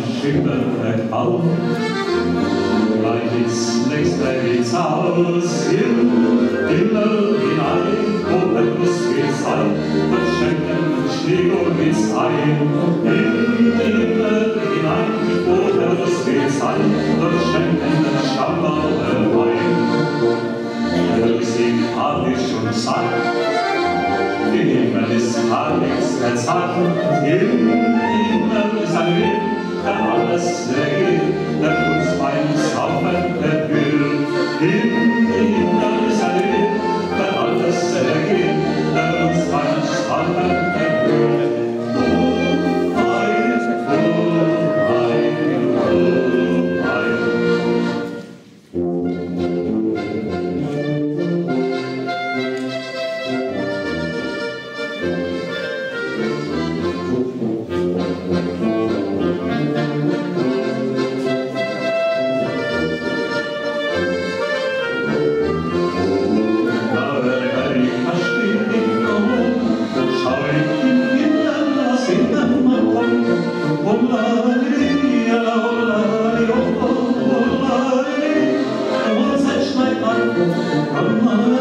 Schimmern bleibt auf. Gleich ins nächste Haus, im Himmel hinein, bodenlos geht's ein, und schenken Schneegung ins Ein. Im Himmel hinein, bodenlos geht's ein, und schenken Stammbaum ein. Hör sie harnisch und zart, im Himmel ist gar nichts mehr zart, im say. Oh.